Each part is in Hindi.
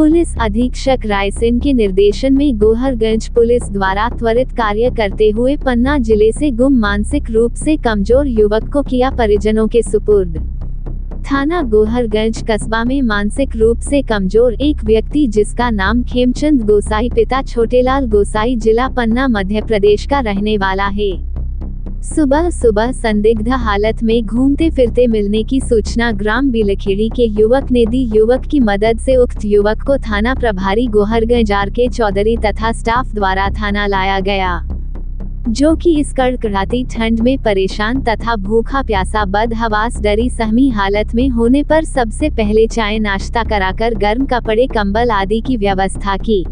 पुलिस अधीक्षक रायसेन के निर्देशन में गोहरगंज पुलिस द्वारा त्वरित कार्य करते हुए पन्ना ज़िले से गुम मानसिक रूप से कमज़ोर युवक को किया परिजनों के सुपुर्द। थाना गोहरगंज कस्बा में मानसिक रूप से कमज़ोर एक व्यक्ति जिसका नाम खेमचंद गोसाई, पिता छोटेलाल गोसाई जिला पन्ना मध्य प्रदेश का रहने वाला है। सुबह सुबह संदिग्ध हालत में घूमते फिरते मिलने की सूचना ग्राम बिलखेड़ी के युवक ने दी। युवक की मदद से उक्त युवक को थाना प्रभारी गोहरगंज आर के चौधरी तथा स्टाफ द्वारा थाना लाया गया। जो कि इस कड़कड़ाती ठंड में परेशान तथा भूखा प्यासा बद हवास डरी, सहमी हालत में होने पर सबसे पहले चाय नाश्ता कराकर गर्म कपड़े, कंबल आदि की व्यवस्था की।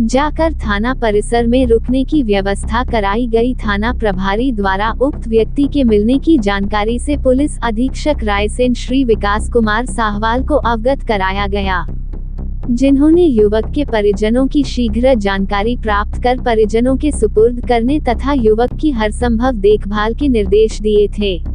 जाकर थाना परिसर में रुकने की व्यवस्था कराई गई। थाना प्रभारी द्वारा उक्त व्यक्ति के मिलने की जानकारी से पुलिस अधीक्षक रायसेन श्री विकास कुमार साहवाल को अवगत कराया गया। जिन्होंने युवक के परिजनों की शीघ्र जानकारी प्राप्त कर परिजनों के सुपुर्द करने तथा युवक की हर संभव देखभाल के निर्देश दिए थे।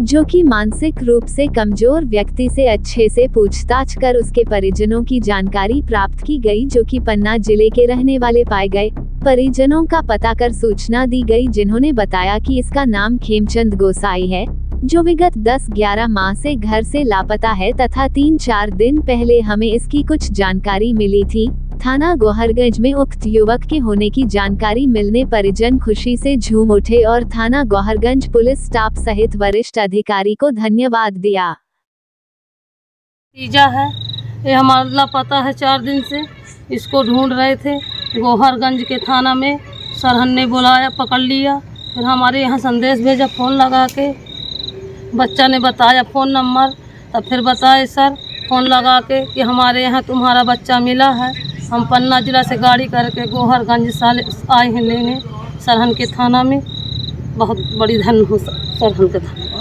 जो कि मानसिक रूप से कमज़ोर व्यक्ति से अच्छे से पूछताछ कर उसके परिजनों की जानकारी प्राप्त की गई, जो कि पन्ना ज़िले के रहने वाले पाए गए परिजनों का पता कर सूचना दी गई, जिन्होंने बताया कि इसका नाम खेमचंद गोसाई है, जो विगत 10-11 माह से घर से लापता है तथा तीन चार दिन पहले हमें इसकी कुछ जानकारी मिली थी। थाना गोहरगंज में उक्त युवक के होने की जानकारी मिलने परिजन खुशी से झूम उठे और थाना गोहरगंज पुलिस स्टाफ सहित वरिष्ठ अधिकारी को धन्यवाद दिया। तीजा है, ये हमारा लापता है चार दिन से इसको ढूंढ रहे थे। गोहरगंज के थाना में सरहन ने बुलाया, पकड़ लिया, फिर हमारे यहाँ संदेश भेजा, फ़ोन लगा के। बच्चा ने बताया फ़ोन नंबर, तब फिर बताए, सर, फ़ोन लगा के कि हमारे यहाँ तुम्हारा बच्चा मिला है। हम पन्ना जिला से गाड़ी करके गोहरगंज साले आए हैं लेने, सरहन के थाना में। बहुत बड़ी धन हो सरहन के थाना